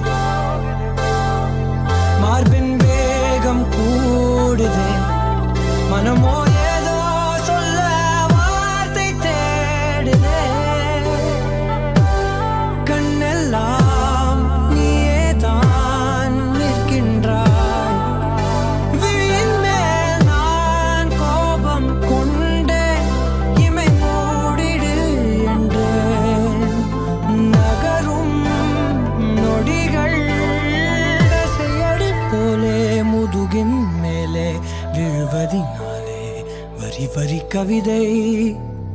Friday. Mugen மேலே விழுவதினாலே வரி வரி கவிதை.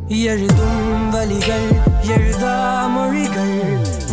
எழுதும் வழிகள் எழுதா மொழிகள்.